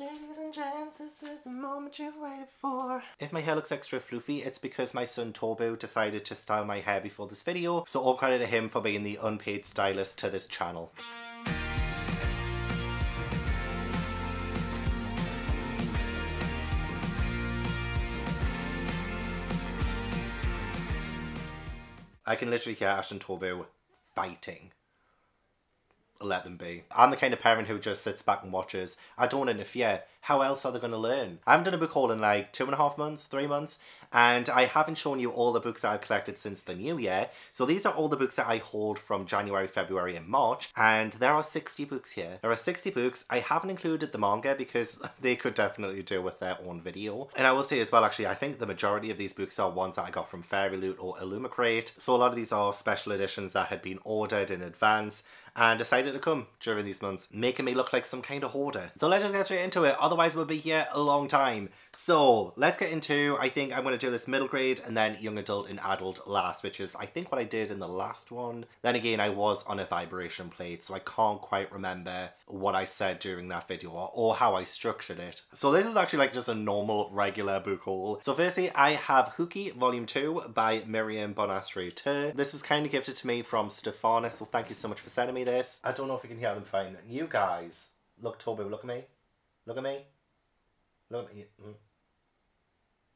Ladies and gents, this is the moment you've waited for. If my hair looks extra floofy, it's because my son Tobu decided to style my hair before this video, so all credit to him for being the unpaid stylist to this channel. I can literally hear Ash and Tobu fighting let them be. I'm the kind of parent who just sits back and watches. I don't interfere. How else are they going to learn? I haven't done a book haul in like two and a half months, three months, and I haven't shown you all the books that I've collected since the new year. So these are all the books that I hold from January, February, and March, and there are 60 books here. There are 60 books. I haven't included the manga because they could definitely do with their own video. And I will say as well, actually, I think the majority of these books are ones that I got from Fairy Loot or Illumicrate. So a lot of these are special editions that had been ordered in advance and decided to come during these months, making me look like some kind of hoarder. So let's just get straight into it, otherwise we'll be here a long time. So let's get into, I think I'm going to do this middle grade and then young adult and adult last, which is I think what I did in the last one. Then again, I was on a vibration plate, so I can't quite remember what I said during that video or, or how I structured it. So this is actually like just a normal regular book haul. So firstly, I have Hooky Volume 2 by Miriam Bonastre This was kind of gifted to me from Stefana, so thank you so much for sending me this. I don't know if you can hear them fine. You guys, look Toby, look at me. Look at me. Look at me. Mm.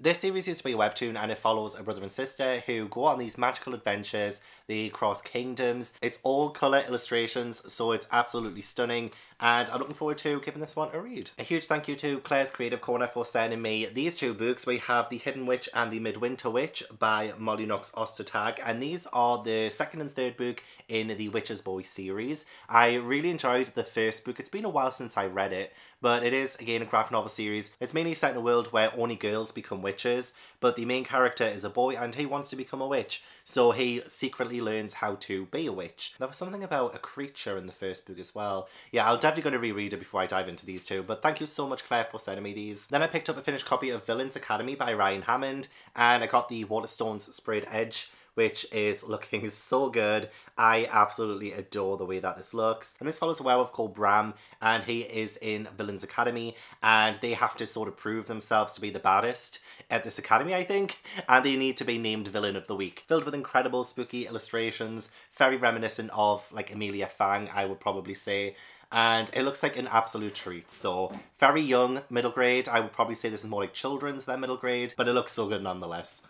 This series used to be a webtoon and it follows a brother and sister who go on these magical adventures. They cross kingdoms. It's all colour illustrations, so it's absolutely stunning and I'm looking forward to giving this one a read. A huge thank you to Claire's Creative Corner for sending me these two books. We have The Hidden Witch and The Midwinter Witch by Molly Knox Ostertag and these are the second and third book in the Witch's Boy series. I really enjoyed the first book. It's been a while since I read it, but it is again a graphic novel series. It's mainly set in a world where only girls become witches, but the main character is a boy and he wants to become a witch. So he secretly learns how to be a witch. There was something about a creature in the first book as well. Yeah, I'll definitely going to reread it before I dive into these two, but thank you so much Claire for sending me these. Then I picked up a finished copy of Villains Academy by Ryan Hammond, and I got the Waterstones Sprayed Edge which is looking so good. I absolutely adore the way that this looks. And this follows a werewolf called Bram, and he is in Villains Academy, and they have to sort of prove themselves to be the baddest at this academy, I think, and they need to be named Villain of the Week. Filled with incredible spooky illustrations, very reminiscent of like Amelia Fang, I would probably say, and it looks like an absolute treat. So very young, middle grade. I would probably say this is more like children's than middle grade, but it looks so good nonetheless.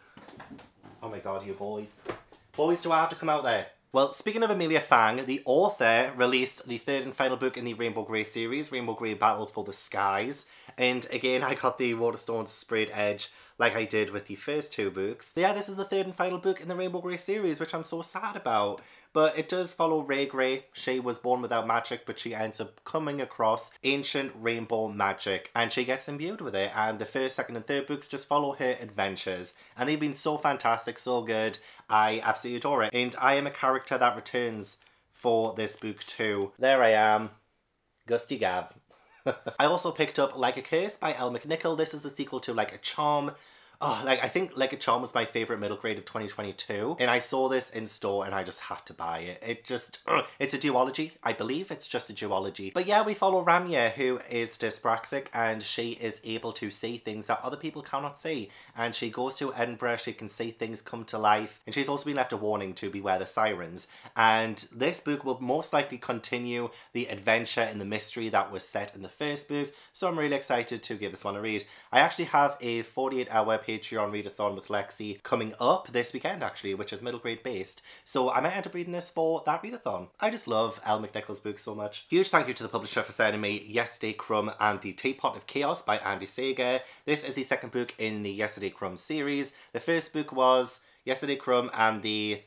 Oh my god, you boys. Boys, do I have to come out there? Well, speaking of Amelia Fang, the author released the third and final book in the Rainbow Grey series, Rainbow Grey Battle for the Skies. And again, I got the Waterstones Sprayed Edge like I did with the first two books. Yeah, this is the third and final book in the Rainbow Grey series, which I'm so sad about. But it does follow Ray Grey. She was born without magic, but she ends up coming across ancient rainbow magic and she gets imbued with it. And the first, second, and third books just follow her adventures. And they've been so fantastic, so good. I absolutely adore it. And I am a character that returns for this book too. There I am. Gusty Gav. I also picked up Like a Curse by Elle McNicoll. This is the sequel to Like a Charm, oh, like I think Like a Charm was my favorite middle grade of 2022, and I saw this in store and I just had to buy it. It just, ugh, it's a duology, I believe it's just a duology. But yeah, we follow Ramya, who is dyspraxic, and she is able to see things that other people cannot see. And she goes to Edinburgh, she can see things come to life, and she's also been left a warning to beware the sirens. And this book will most likely continue the adventure and the mystery that was set in the first book, so I'm really excited to give this one a read. I actually have a 48 hour Patreon readathon with Lexi coming up this weekend actually, which is middle grade based. So I might end up reading this for that readathon. I just love Elle McNicoll's books so much. Huge thank you to the publisher for sending me Yesterday Crumb and the Teapot of Chaos by Andy Sagar. This is the second book in the Yesterday Crumb series. The first book was Yesterday Crumb and the...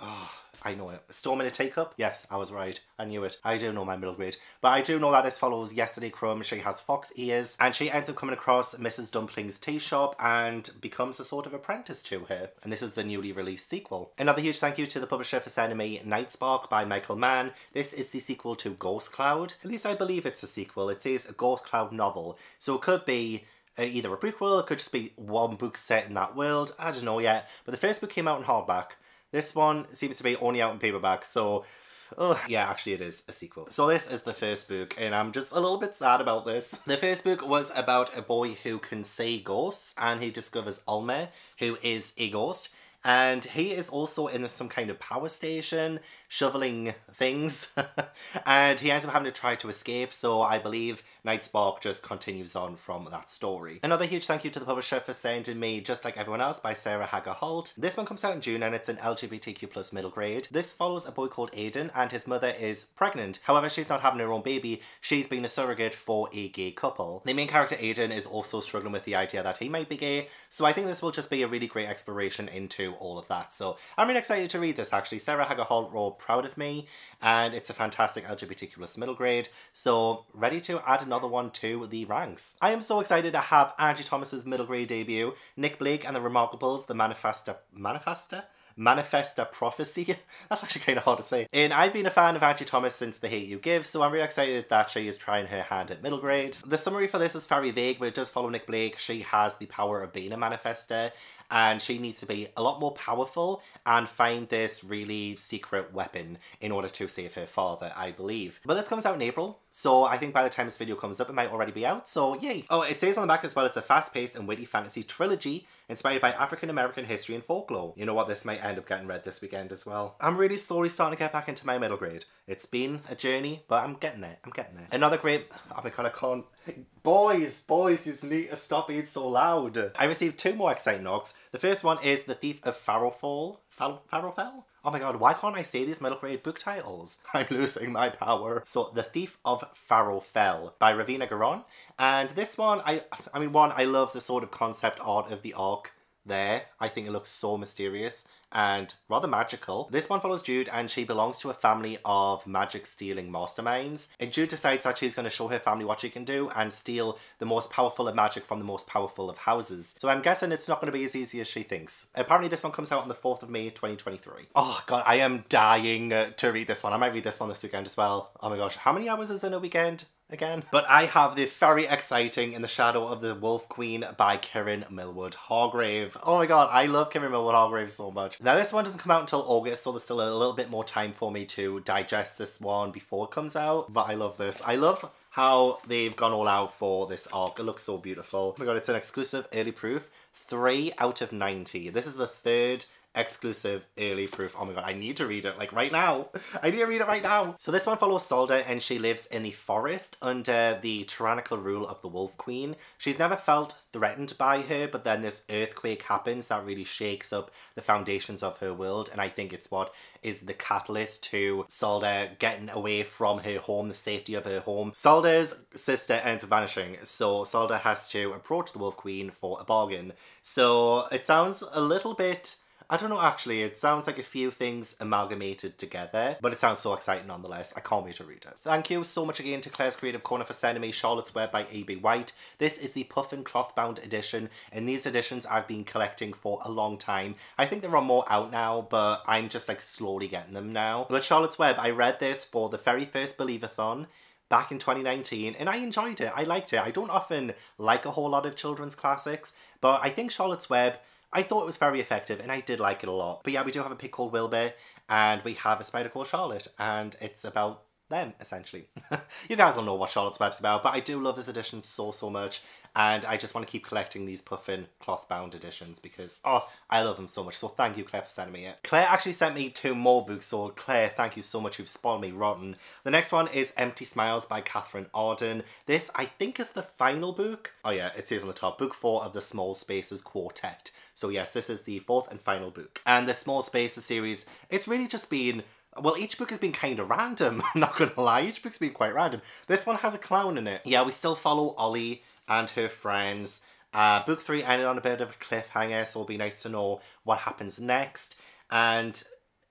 Oh, I know it. Storm in a Teacup? Yes, I was right. I knew it. I do know my middle grade. But I do know that this follows Yesterday Crumb. She has fox ears and she ends up coming across Mrs. Dumpling's tea shop and becomes a sort of apprentice to her. And this is the newly released sequel. Another huge thank you to the publisher for sending me Night Spark by Michael Mann. This is the sequel to Ghost Cloud. At least I believe it's a sequel. It is a Ghost Cloud novel. So it could be uh, either a prequel, it could just be one book set in that world. I don't know yet. But the first book came out in hardback. This one seems to be only out in paperback, so Oh, yeah, actually, it is a sequel. So, this is the first book, and I'm just a little bit sad about this. The first book was about a boy who can see ghosts, and he discovers Ulmer, who is a ghost. And he is also in some kind of power station, shoveling things. and he ends up having to try to escape, so I believe Nightspark just continues on from that story. Another huge thank you to the publisher for sending me Just Like Everyone Else by Sarah Hagger-Holt. This one comes out in June and it's an LGBTQ plus middle grade. This follows a boy called Aiden and his mother is pregnant. However, she's not having her own baby, she's been a surrogate for a gay couple. The main character Aiden is also struggling with the idea that he might be gay, so I think this will just be a really great exploration into all of that. So I'm really excited to read this actually. Sarah Hagger-Holt wrote Proud of Me and it's a fantastic LGBTQ plus middle grade, so ready to add another another one to the ranks. I am so excited to have Angie Thomas's middle grade debut, Nic Blake and the Remarkables, the Manifesta... Manifesta? Manifestor Prophecy. That's actually kind of hard to say. And I've been a fan of Angie Thomas since The Hate You Give, so I'm really excited that she is trying her hand at middle grade. The summary for this is very vague, but it does follow Nic Blake. She has the power of being a manifester, and she needs to be a lot more powerful and find this really secret weapon in order to save her father, I believe. But this comes out in April, so I think by the time this video comes up, it might already be out, so yay. Oh, it says on the back as well, it's a fast-paced and witty fantasy trilogy inspired by African-American history and folklore. You know what, this might end up getting read this weekend as well. I'm really slowly starting to get back into my middle grade. It's been a journey, but I'm getting there, I'm getting there. Another great, oh my god, I can't Boys, boys, you need to stop being so loud. I received two more exciting knocks. The first one is The Thief of Farrowfall. Fal Farrowfell? Oh my god, why can't I say these middle grade book titles? I'm losing my power. So, The Thief of Farrowfell by Ravena Guron. And this one, I, I mean, one, I love the sort of concept art of the arc there. I think it looks so mysterious and rather magical. This one follows Jude and she belongs to a family of magic stealing masterminds. And Jude decides that she's going to show her family what she can do and steal the most powerful of magic from the most powerful of houses. So I'm guessing it's not going to be as easy as she thinks. Apparently this one comes out on the 4th of May 2023. Oh god, I am dying uh, to read this one. I might read this one this weekend as well. Oh my gosh, how many hours is in a weekend? Again. But I have the very exciting In the Shadow of the Wolf Queen by Kiran Millwood Hargrave. Oh my god, I love Kiran Millwood Hargrave so much. Now this one doesn't come out until August, so there's still a little bit more time for me to digest this one before it comes out. But I love this. I love how they've gone all out for this arc. It looks so beautiful. Oh my god, it's an exclusive early proof. 3 out of 90. This is the third exclusive early proof. Oh my god, I need to read it like right now. I need to read it right now. So this one follows Solda and she lives in the forest under the tyrannical rule of the Wolf Queen. She's never felt threatened by her, but then this earthquake happens that really shakes up the foundations of her world. And I think it's what is the catalyst to Solda getting away from her home, the safety of her home. Solda's sister ends up vanishing, so Solda has to approach the Wolf Queen for a bargain. So it sounds a little bit I don't know actually, it sounds like a few things amalgamated together, but it sounds so exciting nonetheless. I can't wait to read it. Thank you so much again to Claire's Creative Corner for sending me Charlotte's Web by E.B. White. This is the Puffin Clothbound edition, and these editions I've been collecting for a long time. I think there are more out now, but I'm just like slowly getting them now. But Charlotte's Web, I read this for the very first Believathon back in 2019 and I enjoyed it. I liked it. I don't often like a whole lot of children's classics, but I think Charlotte's Web I thought it was very effective and I did like it a lot. But yeah, we do have a pig called Wilbur and we have a spider called Charlotte and it's about them, essentially. you guys don't know what Charlotte's Web's about, but I do love this edition so, so much. And I just want to keep collecting these Puffin cloth-bound editions because, oh, I love them so much. So thank you, Claire, for sending me it. Claire actually sent me two more books, so Claire, thank you so much. You've spoiled me rotten. The next one is Empty Smiles by Katherine Arden. This, I think, is the final book. Oh yeah, it says on the top, book four of the Small Spaces Quartet. So yes, this is the fourth and final book. And the Small Spaces series, it's really just been well, each book has been kind of random, not gonna lie, each book's been quite random. This one has a clown in it. Yeah, we still follow Ollie and her friends. Uh, book three ended on a bit of a cliffhanger, so it'll be nice to know what happens next. And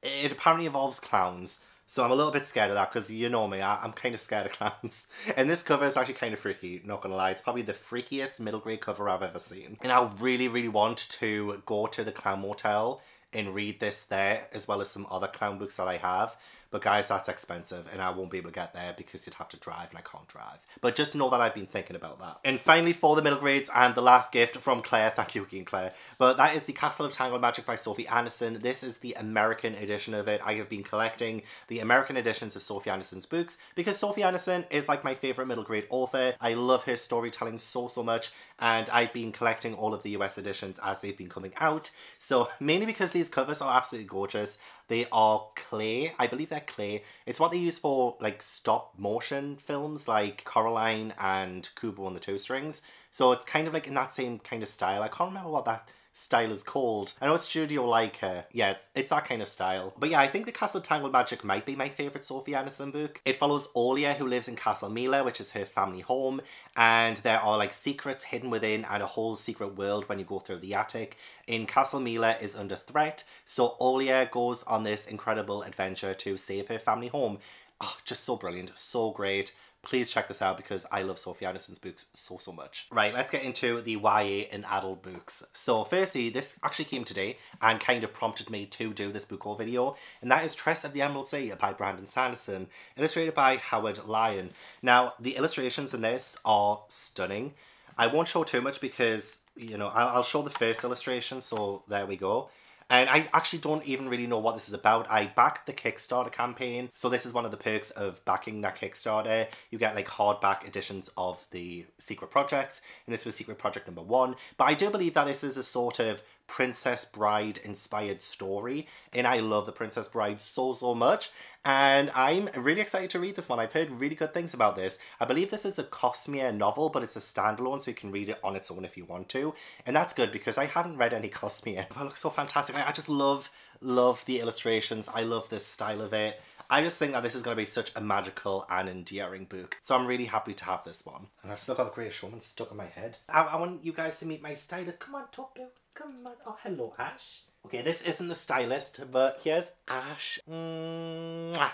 it apparently involves clowns. So I'm a little bit scared of that because you know me, I, am kind of scared of clowns. And this cover is actually kind of freaky, not gonna lie. It's probably the freakiest middle grade cover I've ever seen. And I really, really want to go to the Clown Motel and read this there as well as some other clown books that I have. But guys, that's expensive and I won't be able to get there because you'd have to drive and I can't drive. But just know that I've been thinking about that. And finally for the middle grades and the last gift from Claire, thank you again Claire. But that is the Castle of Tangled Magic by Sophie Anderson. This is the American edition of it. I have been collecting the American editions of Sophie Anderson's books because Sophie Anderson is like my favourite middle grade author. I love her storytelling so, so much and I've been collecting all of the US editions as they've been coming out. So mainly because these covers are absolutely gorgeous. They are clay. I believe they're clay. It's what they use for like stop motion films like Coraline and Kubo and the Two Strings. So it's kind of like in that same kind of style. I can't remember what that style is called. I know it's Studio Laika. Yeah, it's, it's that kind of style. But yeah, I think the Castle Tangled Magic might be my favourite Sophie Anderson book. It follows Olia, who lives in Castle Mila, which is her family home, and there are like secrets hidden within and a whole secret world when you go through the attic. In Castle Mila is under threat, so Olia goes on this incredible adventure to save her family home. Oh, just so brilliant, so great please check this out because I love Sophie Anderson's books so, so much. Right, let's get into the YA and adult books. So firstly, this actually came today and kind of prompted me to do this book haul video, and that is Tress of the Emerald Sea by Brandon Sanderson, illustrated by Howard Lyon. Now, the illustrations in this are stunning. I won't show too much because, you know, I'll, I'll show the first illustration, so there we go. And I actually don't even really know what this is about. I backed the Kickstarter campaign. So this is one of the perks of backing that Kickstarter. You get like hardback editions of the secret projects. And this was secret project number one. But I do believe that this is a sort of Princess Bride inspired story. And I love the Princess Bride so, so much. And I'm really excited to read this one. I've heard really good things about this. I believe this is a Cosmere novel, but it's a standalone, so you can read it on its own if you want to. And that's good because I haven't read any Cosmere. It looks so fantastic. I just love, love the illustrations. I love this style of it. I just think that this is going to be such a magical and endearing book. So I'm really happy to have this one. And I've still got the Greatest Showman stuck in my head. I, I want you guys to meet my stylist. Come on, Topo. Come on. Oh, hello, Ash. Okay, this isn't the stylist, but here's Ash. Mwah.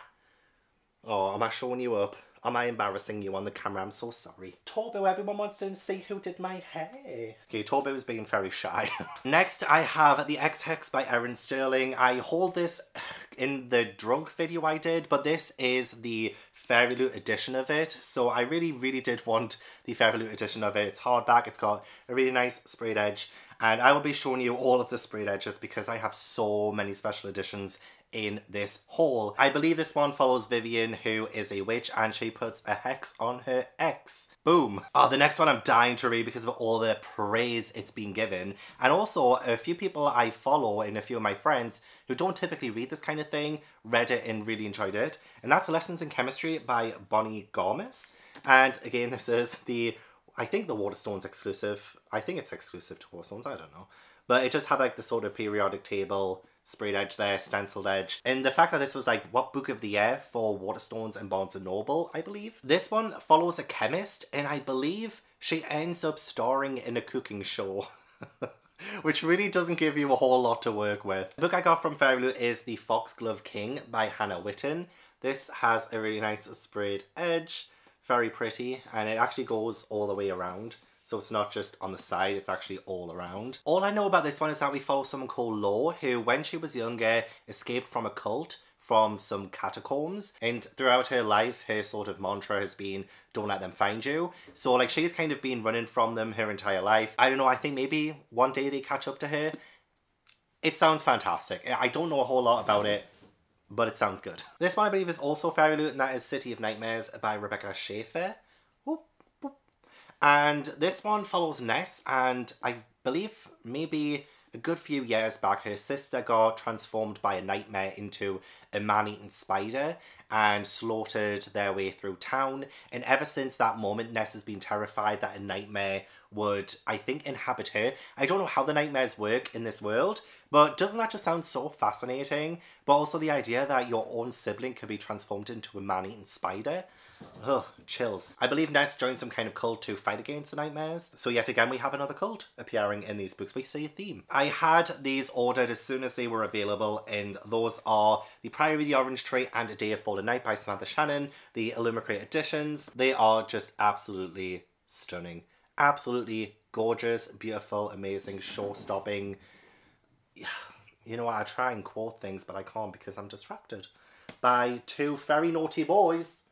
Oh, am I showing you up? Am I embarrassing you on the camera? I'm so sorry. Torbo, everyone wants to see who did my hair. Okay, Torbo is being very shy. Next, I have The Ex-Hex by Erin Sterling. I hold this in the drunk video I did, but this is the FairyLoot edition of it. So I really, really did want the FairyLoot edition of it. It's hardback, it's got a really nice sprayed edge, and I will be showing you all of the sprayed edges because I have so many special editions in this haul. I believe this one follows Vivian, who is a witch, and she puts a hex on her ex. Boom. Oh, the next one I'm dying to read because of all the praise it's been given. And also, a few people I follow and a few of my friends who don't typically read this kind of thing read it and really enjoyed it. And that's Lessons in Chemistry by Bonnie Garmus. And again, this is the, I think the Waterstones exclusive. I think it's exclusive to Waterstones, I don't know. But it just had like the sort of periodic table sprayed edge there, stenciled edge. And the fact that this was like what book of the year for Waterstones and Barnes and Noble, I believe. This one follows a chemist and I believe she ends up starring in a cooking show. which really doesn't give you a whole lot to work with. The book I got from FairyLoot is The Foxglove King by Hannah Whitten. This has a really nice sprayed edge, very pretty, and it actually goes all the way around. So it's not just on the side, it's actually all around. All I know about this one is that we follow someone called Lore, who when she was younger escaped from a cult from some catacombs and throughout her life her sort of mantra has been don't let them find you. So like she's kind of been running from them her entire life. I don't know i think maybe one day they catch up to her. It sounds fantastic. I don't know a whole lot about it but it sounds good. This one i believe is also FairyLoot and that is city of nightmares by rebecca schaeffer and this one follows Ness, and I believe maybe a good few years back, her sister got transformed by a nightmare into a man-eating spider and slaughtered their way through town. And ever since that moment, Ness has been terrified that a nightmare would, I think, inhabit her. I don't know how the nightmares work in this world, but doesn't that just sound so fascinating? But also the idea that your own sibling could be transformed into a man-eating spider. Ugh, chills. I believe Ness joined some kind of cult to fight against the nightmares. So yet again, we have another cult appearing in these books. We see a theme. I had these ordered as soon as they were available, and those are The Priory of the Orange Tree and A Day of Fallen Night by Samantha Shannon, the Illumicrate editions. They are just absolutely stunning. Absolutely gorgeous, beautiful, amazing, show-stopping. You know what, I try and quote things, but I can't because I'm distracted. by two very naughty boys.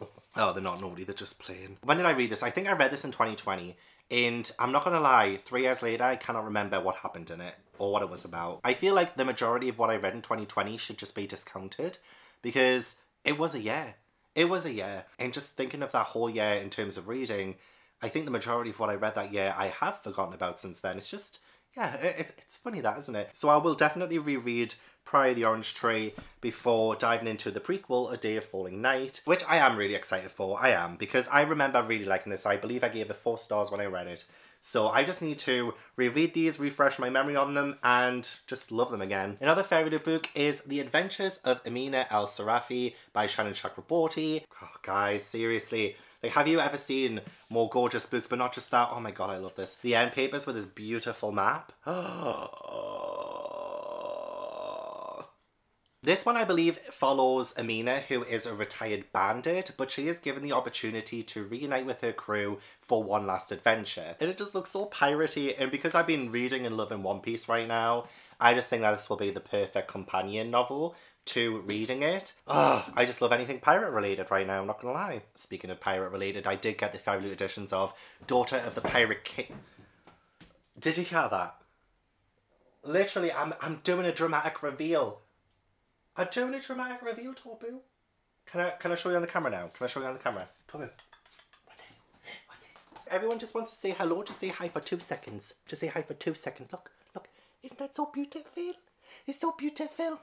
oh, they're not naughty, they're just plain. When did I read this? I think I read this in 2020. And I'm not gonna lie, three years later, I cannot remember what happened in it or what it was about. I feel like the majority of what I read in 2020 should just be discounted because it was a year. It was a year. And just thinking of that whole year in terms of reading, I think the majority of what I read that year I have forgotten about since then. It's just, yeah, it's, it's funny that, isn't it? So I will definitely reread Pride the Orange Tree before diving into the prequel, A Day of Falling Night, which I am really excited for. I am, because I remember really liking this. I believe I gave it four stars when I read it. So I just need to reread these, refresh my memory on them, and just love them again. Another favourite book is The Adventures of Amina al-Sirafi by Shannon Chakraborty. Oh, guys, seriously. Like, have you ever seen more gorgeous books, but not just that? Oh my god, I love this. The end papers with this beautiful map. This one, I believe, follows Amina, who is a retired bandit, but she is given the opportunity to reunite with her crew for one last adventure. And it just looks so piratey, and because I've been reading and loving One Piece right now, I just think that this will be the perfect companion novel to reading it. Oh, I just love anything pirate related right now, I'm not gonna lie. Speaking of pirate related, I did get the five editions of Daughter of the Pirate King. Did you hear that? Literally, I'm, I'm doing a dramatic reveal a doing a dramatic reveal, Torbu. Can I can I show you on the camera now? Can I show you on the camera? Torbu. What's this? What's this? Everyone just wants to say hello, just say hi for two seconds. Just say hi for two seconds. Look. Isn't that so beautiful? It's so beautiful.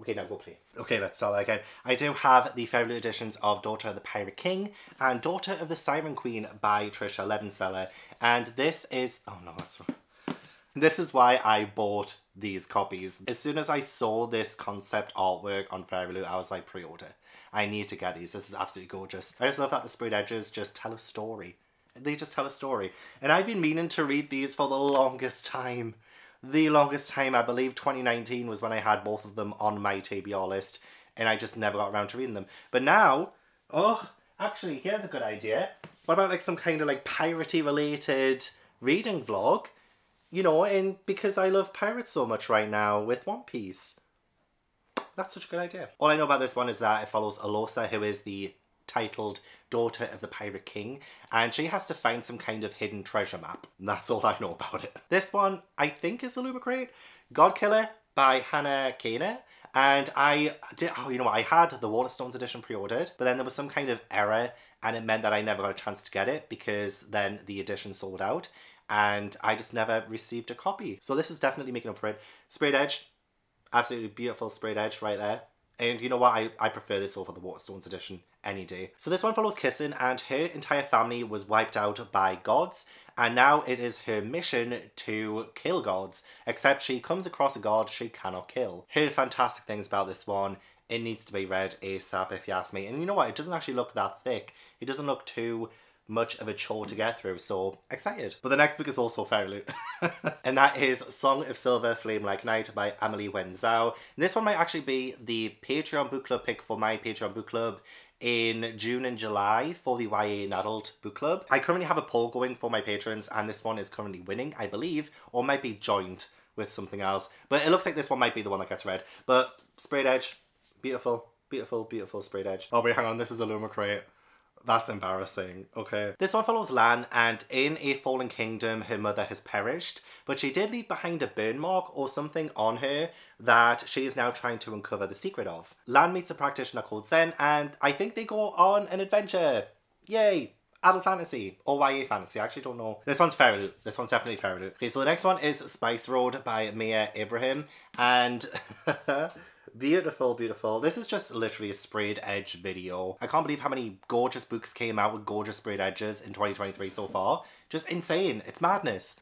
Okay, now go play. Okay, let's start that again. I do have the favorite editions of Daughter of the Pirate King and Daughter of the Siren Queen by Tricia Levenseller. And this is... Oh no, that's... Wrong. This is why I bought these copies. As soon as I saw this concept artwork on FairyLoot, I was like, pre-order. I need to get these. This is absolutely gorgeous. I just love that the sprayed edges just tell a story. They just tell a story. And I've been meaning to read these for the longest time. The longest time, I believe 2019 was when I had both of them on my TBR list. And I just never got around to reading them. But now, oh, actually, here's a good idea. What about like some kind of like piratey related reading vlog? you know, and because I love pirates so much right now with One Piece. That's such a good idea. All I know about this one is that it follows Alosa, who is the titled daughter of the Pirate King, and she has to find some kind of hidden treasure map. That's all I know about it. This one, I think is Illumicrate. Godkiller by Hannah Kaner. And I did, oh, you know what, I had the Waterstones edition pre-ordered, but then there was some kind of error and it meant that I never got a chance to get it because then the edition sold out and I just never received a copy. So this is definitely making up for it. Sprayed edge, absolutely beautiful sprayed edge right there. And you know what, I, I prefer this over the Waterstones edition any day. So this one follows Kissen and her entire family was wiped out by gods and now it is her mission to kill gods, except she comes across a god she cannot kill. Heard fantastic things about this one. It needs to be read ASAP if you ask me. And you know what, it doesn't actually look that thick. It doesn't look too much of a chore to get through, so excited. But the next book is also fairly, and that is Song of Silver, Flame Like Night by Amelie Wen Zhao. And this one might actually be the Patreon book club pick for my Patreon book club in June and July for the YA and Adult Book Club. I currently have a poll going for my patrons and this one is currently winning, I believe, or might be joined with something else. But it looks like this one might be the one that gets read. But Sprayed Edge, beautiful, beautiful, beautiful Sprayed Edge. Oh wait, hang on, this is Illumicrate. That's embarrassing. Okay. This one follows Lan, and in a fallen kingdom, her mother has perished, but she did leave behind a burn mark or something on her that she is now trying to uncover the secret of. Lan meets a practitioner called Zen, and I think they go on an adventure. Yay! adult fantasy or YA fantasy. I actually don't know. This one's Fairy This one's definitely Fairy Okay, so the next one is Spice Road by Maiya Ibrahim. And Beautiful, beautiful. This is just literally a sprayed edge video. I can't believe how many gorgeous books came out with gorgeous sprayed edges in 2023 so far. Just insane. It's madness.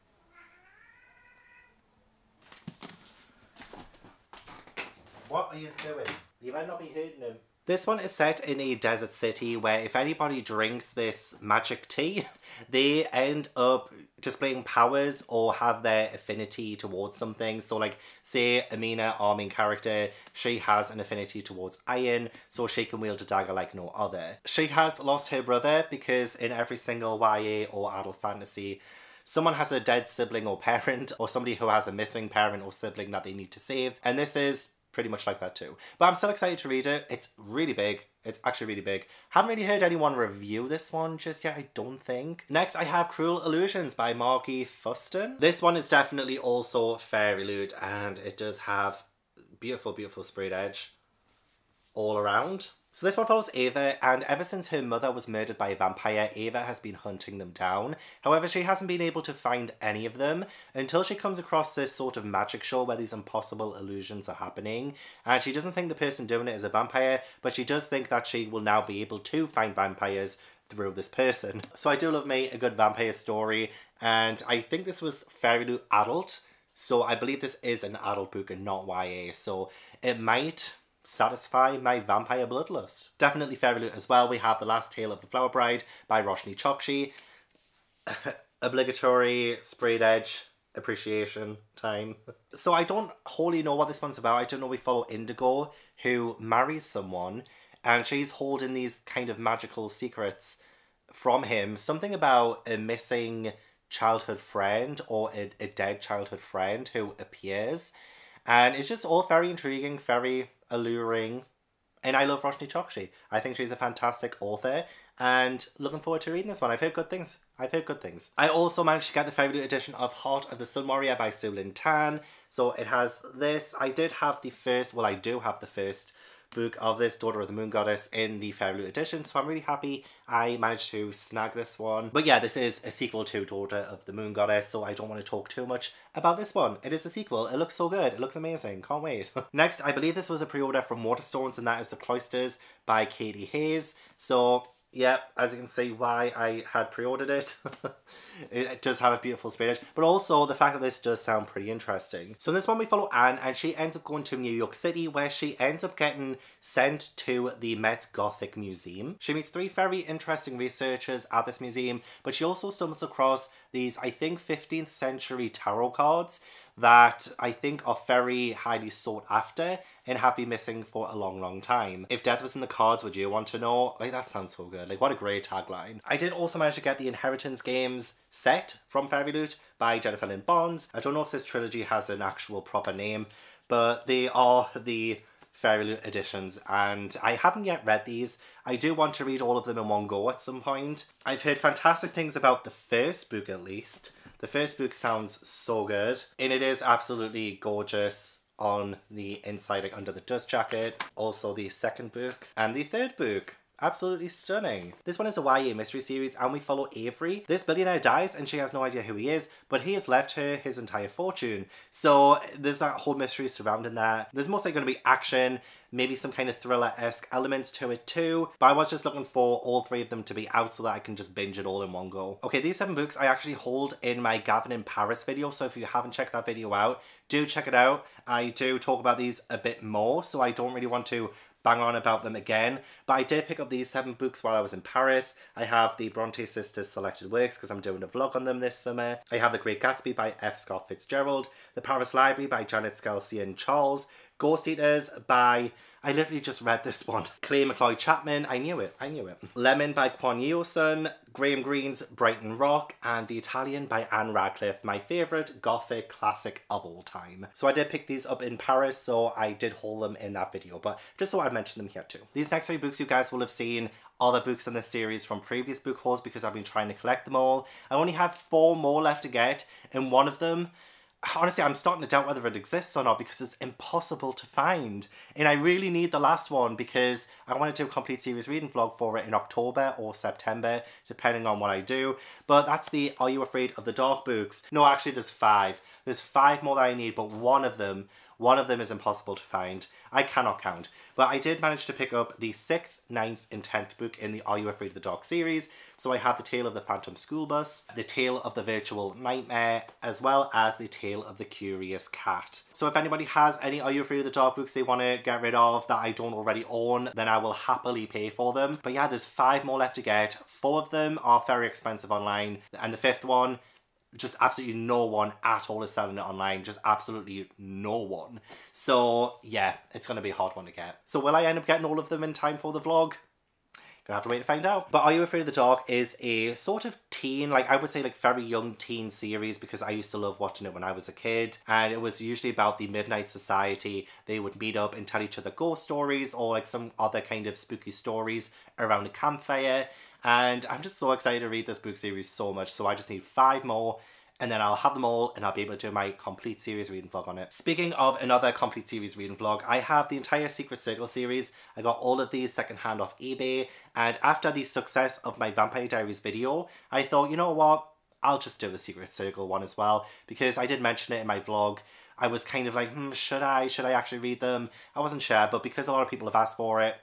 What are you doing? You might not be hurting him. This one is set in a desert city where if anybody drinks this magic tea, they end up displaying powers or have their affinity towards something. So like say Amina, our main character, she has an affinity towards iron, so she can wield a dagger like no other. She has lost her brother because in every single YA or adult fantasy, someone has a dead sibling or parent or somebody who has a missing parent or sibling that they need to save. And this is pretty much like that too. But I'm still excited to read it. It's really big. It's actually really big. Haven't really heard anyone review this one just yet, I don't think. Next, I have Cruel Illusions by Margie Fuston. This one is definitely also FairyLoot and it does have beautiful, beautiful sprayed edge all around. So this one follows Ava, and ever since her mother was murdered by a vampire, Ava has been hunting them down. However, she hasn't been able to find any of them until she comes across this sort of magic show where these impossible illusions are happening. And she doesn't think the person doing it is a vampire, but she does think that she will now be able to find vampires through this person. So I do love me a good vampire story, and I think this was fairly adult. So I believe this is an adult book and not YA. So it might satisfy my vampire bloodlust. Definitely Fairy Loot as well. We have The Last Tale of the Flower Bride by Roshani Chokshi. Obligatory sprayed edge appreciation time. So I don't wholly know what this one's about. I don't know we follow Indigo who marries someone and she's holding these kind of magical secrets from him. Something about a missing childhood friend or a, a dead childhood friend who appears. And it's just all very intriguing, very alluring. And I love Roshani Chokshi. I think she's a fantastic author and looking forward to reading this one. I've heard good things. I've heard good things. I also managed to get the favorite edition of Heart of the Sun Warrior by Sue Lynn Tan. So it has this. I did have the first, well, I do have the first book of this Daughter of the Moon Goddess in the FairyLoot edition, so I'm really happy I managed to snag this one. But yeah, this is a sequel to Daughter of the Moon Goddess, so I don't want to talk too much about this one. It is a sequel. It looks so good. It looks amazing. Can't wait. Next, I believe this was a pre-order from Waterstones, and that is The Cloisters by Katy Hays. So yeah, as you can see why I had pre-ordered it. it does have a beautiful edge, but also the fact that this does sound pretty interesting. So in this one we follow Anne and she ends up going to New York City where she ends up getting sent to the Met Gothic Museum. She meets three very interesting researchers at this museum, but she also stumbles across these, I think, 15th century tarot cards that I think are very highly sought after and have been missing for a long, long time. If death was in the cards, would you want to know? Like, that sounds so good. Like, what a great tagline. I did also manage to get the Inheritance Games set from Fairy Loot by Jennifer Lynn Barnes. I don't know if this trilogy has an actual proper name, but they are the Fairy Loot editions and I haven't yet read these. I do want to read all of them in one go at some point. I've heard fantastic things about the first book at least. The first book sounds so good and it is absolutely gorgeous on the inside like under the dust jacket. Also the second book and the third book Absolutely stunning. This one is a YA mystery series and we follow Avery. This billionaire dies and she has no idea who he is, but he has left her his entire fortune. So there's that whole mystery surrounding that. There's mostly going to be action, maybe some kind of thriller-esque elements to it too, but I was just looking for all three of them to be out so that I can just binge it all in one go. Okay, these seven books I actually hold in my Gavin in Paris video, so if you haven't checked that video out, do check it out. I do talk about these a bit more, so I don't really want to bang on about them again. But I did pick up these seven books while I was in Paris. I have the Bronte Sisters selected works because I'm doing a vlog on them this summer. I have The Great Gatsby by F. Scott Fitzgerald, The Paris Library by Janet Skeslien Charles, Ghost Eaters by I literally just read this one. Clay McLeod Chapman, I knew it, I knew it. Lemon by Kwon Yeosun, Graham Greene's Brighton Rock, and The Italian by Ann Radcliffe, my favourite gothic classic of all time. So I did pick these up in Paris, so I did hold them in that video, but just so I mentioned them here too. These next three books you guys will have seen other books in this series from previous book hauls because I've been trying to collect them all. I only have four more left to get, and one of them honestly, I'm starting to doubt whether it exists or not because it's impossible to find. And I really need the last one because I want to do a complete series reading vlog for it in October or September, depending on what I do. But that's the Are You Afraid of the Dark books. No, actually, there's five. There's five more that I need, but one of them one of them is impossible to find. I cannot count. But I did manage to pick up the 6th, 9th and 10th book in the Are You Afraid of the Dark series. So I had The Tale of the Phantom School Bus, The Tale of the Virtual Nightmare, as well as The Tale of the Curious Cat. So if anybody has any Are You Afraid of the Dark books they want to get rid of that I don't already own, then I will happily pay for them. But yeah, there's five more left to get. Four of them are very expensive online. And the fifth one just absolutely no one at all is selling it online. Just absolutely no one. So yeah, it's going to be a hard one to get. So will I end up getting all of them in time for the vlog? Gonna have to wait to find out. But Are You Afraid of the Dark is a sort of teen, like I would say like very young teen series because I used to love watching it when I was a kid. And it was usually about the Midnight Society. They would meet up and tell each other ghost stories or like some other kind of spooky stories around a campfire. And I'm just so excited to read this book series so much. So I just need five more and then I'll have them all and I'll be able to do my complete series reading vlog on it. Speaking of another complete series reading vlog, I have the entire Secret Circle series. I got all of these secondhand off eBay and after the success of my Vampire Diaries video, I thought, you know what, I'll just do the Secret Circle one as well because I did mention it in my vlog. I was kind of like, hmm, should I? Should I actually read them? I wasn't sure, but because a lot of people have asked for it,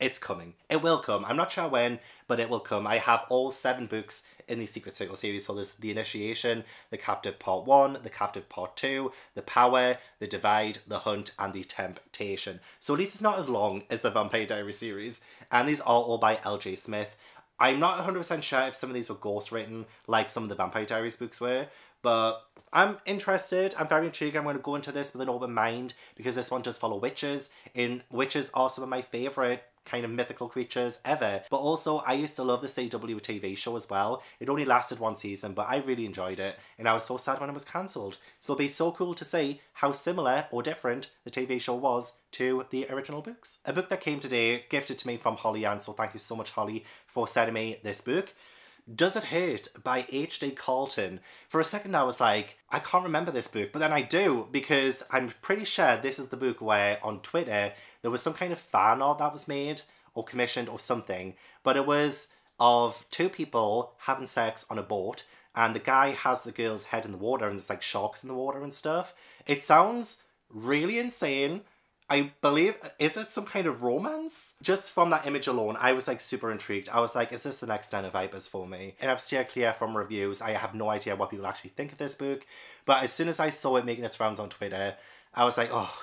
it's coming. It will come. I'm not sure when, but it will come. I have all seven books in the Secret Circle series. So there's The Initiation, The Captive Part 1, The Captive Part 2, The Power, The Divide, The Hunt, and The Temptation. So at least it's not as long as the Vampire Diary series. And these are all by L.J. Smith. I'm not 100% sure if some of these were ghost written, like some of the Vampire Diaries books were, but I'm interested. I'm very intrigued. I'm going to go into this with an open mind because this one does follow witches. In witches are some of my favourite kind of mythical creatures ever. But also, I used to love the CW TV show as well. It only lasted one season, but I really enjoyed it, and I was so sad when it was cancelled. So it'll be so cool to see how similar or different the TV show was to the original books. A book that came today, gifted to me from Holly Ann, so thank you so much, Holly, for sending me this book. Does It Hurt by H.D. Carlton. For a second I was like, I can't remember this book, but then I do because I'm pretty sure this is the book where on Twitter there was some kind of fan art that was made or commissioned or something, but it was of two people having sex on a boat and the guy has the girl's head in the water and there's like sharks in the water and stuff. It sounds really insane I believe, is it some kind of romance? Just from that image alone, I was like super intrigued. I was like, is this the next Den of Vipers for me? And I've steered clear from reviews. I have no idea what people actually think of this book. But as soon as I saw it making its rounds on Twitter, I was like, oh,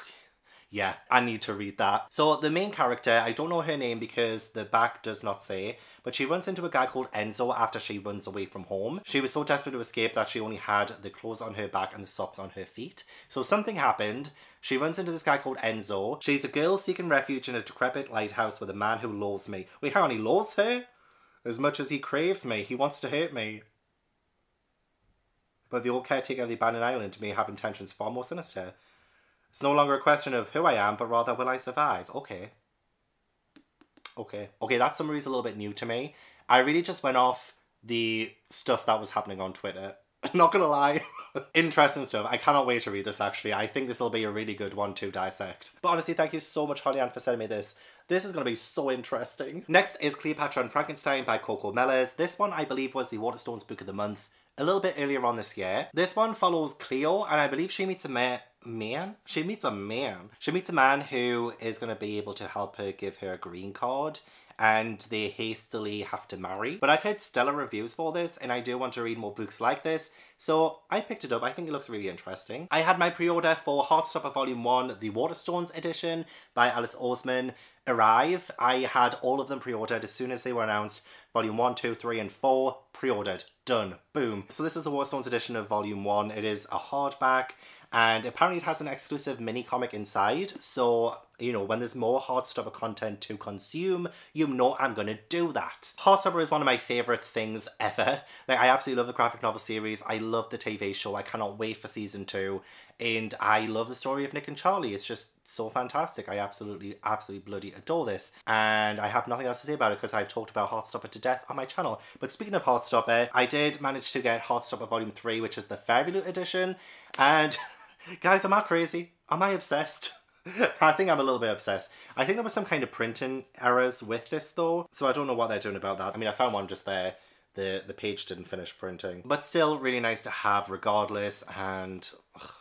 yeah, I need to read that. So the main character, I don't know her name because the back does not say, but she runs into a guy called Enzo after she runs away from home. She was so desperate to escape that she only had the clothes on her back and the socks on her feet. So something happened. She runs into this guy called Enzo. She's a girl seeking refuge in a decrepit lighthouse with a man who loathes me. Wait, how he loathes her? As much as he craves me, he wants to hurt me. But the old caretaker of the abandoned island may have intentions far more sinister. It's no longer a question of who I am, but rather will I survive? Okay. Okay. Okay, that summary is a little bit new to me. I really just went off the stuff that was happening on Twitter. Not gonna lie. Interesting stuff. I cannot wait to read this actually. I think this will be a really good one to dissect. But honestly, thank you so much, Holly Ann, for sending me this. This is going to be so interesting. Next is Cleopatra and Frankenstein by Coco Mellors. This one, I believe, was the Waterstones Book of the Month a little bit earlier on this year. This one follows Cleo, and I believe she meets a man. Man? She meets a man. She meets a man who is going to be able to help her give her a green card and they hastily have to marry. But I've heard stellar reviews for this and I do want to read more books like this. So I picked it up. I think it looks really interesting. I had my pre-order for Heartstopper Volume 1, the Waterstones edition by Alice Oseman arrive. I had all of them pre-ordered as soon as they were announced. Volume 1, 2, 3 and 4 pre-ordered. Done. Boom. So this is the Warstones edition of Volume 1. It is a hardback and apparently it has an exclusive mini comic inside. So, you know, when there's more Heartstopper content to consume, you know I'm gonna do that. Heartstopper is one of my favourite things ever. Like, I absolutely love the graphic novel series. I love the TV show. I cannot wait for season two. And I love the story of Nick and Charlie. It's just so fantastic. I absolutely, absolutely bloody adore this. And I have nothing else to say about it because I've talked about Heartstopper to death on my channel. But speaking of Heartstopper, I did manage to get Heartstopper Volume 3, which is the Fairy Loot edition. And guys, am I crazy? Am I obsessed? I think I'm a little bit obsessed. I think there was some kind of printing errors with this though, so I don't know what they're doing about that. I mean, I found one just there the the page didn't finish printing but still really nice to have regardless and ugh,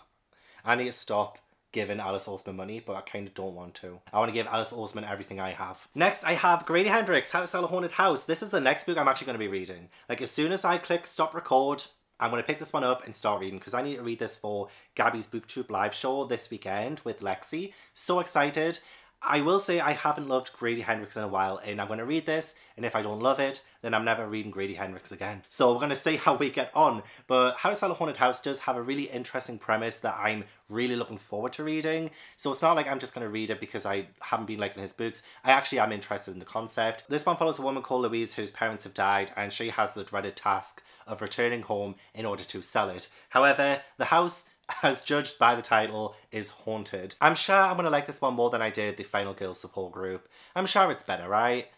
I need to stop giving Alice Oseman money, but I kind of don't want to. I want to give Alice Oseman everything I have. Next, I have Grady Hendrix, How to Sell a Haunted House. This is the next book I'm actually going to be reading. Like, as soon as I click stop record, I'm going to pick this one up and start reading because I need to read this for Gabby's BookTube live show this weekend with Lexi. So excited. I will say I haven't loved Grady Hendrix in a while, and I'm going to read this, and if I don't love it, then I'm never reading Grady Hendrix again. So we're to see how we get on. But Sell a Haunted House does have a really interesting premise that I'm really looking forward to reading. So it's not like I'm just to read it because I haven't been liking his books. I actually am interested in the concept. This one follows a woman called Louise whose parents have died, and she has the dreaded task of returning home in order to sell it. However, the house as judged by the title, is haunted. I'm sure I'm gonna like this one more than I did the Final Girls support group. I'm sure it's better, right?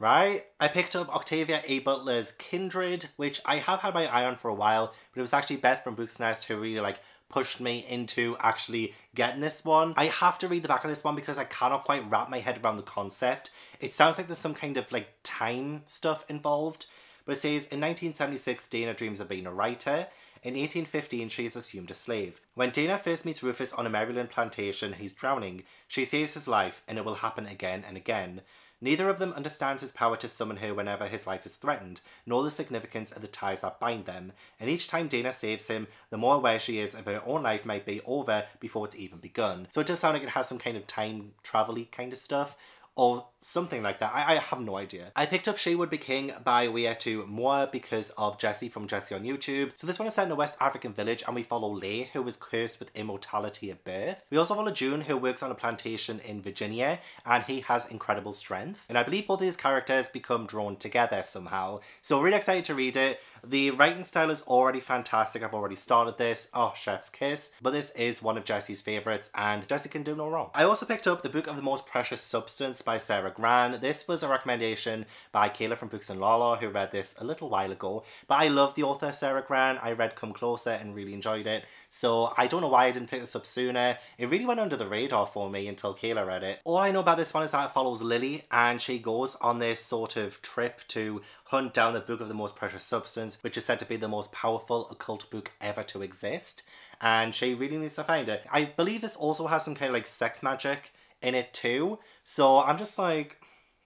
Right? I picked up Octavia A. Butler's Kindred, which I have had my eye on for a while, but it was actually Beth from Books Nest who really like pushed me into actually getting this one. I have to read the back of this one because I cannot quite wrap my head around the concept. It sounds like there's some kind of like time stuff involved, but it says in 1976 Dana dreams of being a writer. In 1815, she is assumed a slave. When Dana first meets Rufus on a Maryland plantation, he's drowning. She saves his life, and it will happen again and again. Neither of them understands his power to summon her whenever his life is threatened, nor the significance of the ties that bind them. And each time Dana saves him, the more aware she is of her own life might be over before it's even begun. So it does sound like it has some kind of time travel kind of stuff, or something like that. I, I have no idea. I picked up She Would Be King by Wayétu Moore because of Jesse from Jesse on YouTube. So this one is set in a West African village and we follow Leigh who was cursed with immortality at birth. We also follow June who works on a plantation in Virginia and he has incredible strength. And I believe both these characters become drawn together somehow. So really excited to read it. The writing style is already fantastic. I've already started this. Oh, chef's kiss. But this is one of Jesse's favourites and Jesse can do no wrong. I also picked up The Book of the Most Precious Substance by Sara Gran. This was a recommendation by Kayla from Books and Lala who read this a little while ago. But I love the author Sara Gran. I read Come Closer and really enjoyed it. So I don't know why I didn't pick this up sooner. It really went under the radar for me until Kayla read it. All I know about this one is that it follows Lily and she goes on this sort of trip to hunt down the Book of the Most Precious Substance, which is said to be the most powerful occult book ever to exist. And she really needs to find it. I believe this also has some kind of like sex magic in it too. So I'm just like,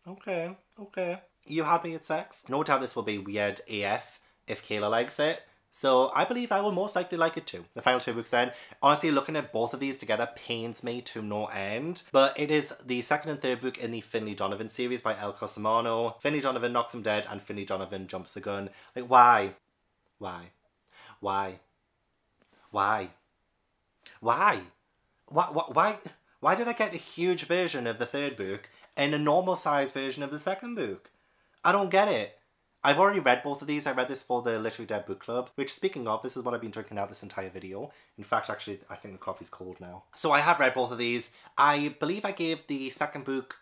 okay, okay. You had me at sex. No doubt this will be weird AF if Kayla likes it. So I believe I will most likely like it too. The final two books then. Honestly, looking at both of these together pains me to no end. But it is the second and third book in the Finlay Donovan series by Elle Cosimano. Finlay Donovan knocks him dead and Finlay Donovan jumps the gun. Like, why? Why? Why? Why? Why? Why? Why? Why did I get a huge version of the third book and a normal size version of the second book? I don't get it. I've already read both of these. I read this for the Literary Dead Book Club, which speaking of, this is what I've been drinking out this entire video. In fact, actually, I think the coffee's cold now. So I have read both of these. I believe I gave the second book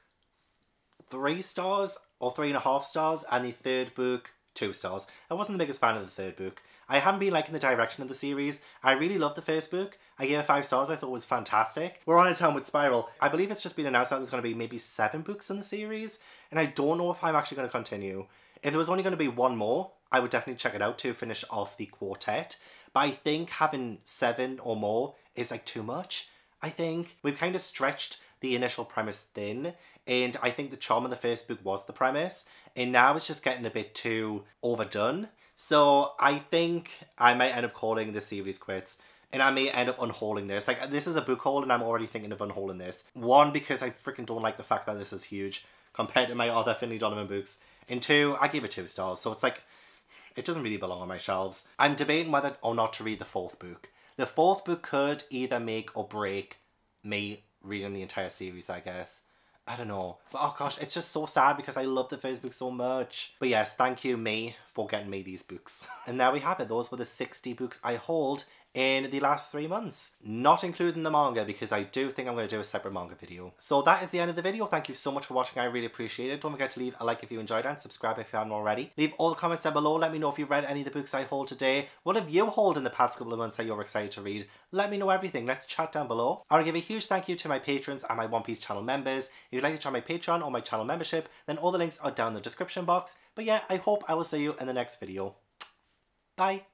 three stars or three and a half stars and the third book two stars. I wasn't the biggest fan of the third book. I haven't been liking the direction of the series. I really loved the first book. I gave it five stars. I thought it was fantastic. We're on a town with Spiral. I believe it's just been announced that there's going to be maybe seven books in the series, and I don't know if I'm actually going to continue. If there was only going to be one more, I would definitely check it out to finish off the quartet. But I think having seven or more is like too much. I think we've kind of stretched the initial premise thin, and I think the charm of the first book was the premise, and now it's just getting a bit too overdone. So I think I might end up calling the series quits. And I may end up unhauling this. Like, this is a book haul, and I'm already thinking of unhauling this. One, because I freaking don't like the fact that this is huge compared to my other Finlay Donovan books. And two, I gave it two stars. So it's like, it doesn't really belong on my shelves. I'm debating whether or not to read the fourth book. The fourth book could either make or break me reading the entire series, I guess. I don't know. But oh gosh, it's just so sad because I love the first book so much. But yes, thank you, me, for getting me these books. and there we have it. Those were the 60 books I hold in the last three months. Not including the manga because I do think I'm going to do a separate manga video. So that is the end of the video. Thank you so much for watching. I really appreciate it. Don't forget to leave a like if you enjoyed and subscribe if you haven't already. Leave all the comments down below. Let me know if you've read any of the books I hold today. What have you hauled in the past couple of months that you're excited to read? Let me know everything. Let's chat down below. I want to give a huge thank you to my patrons and my One Piece channel members. If you'd like to join my Patreon or my channel membership, then all the links are down in the description box. But yeah, I hope I will see you in the next video. Bye.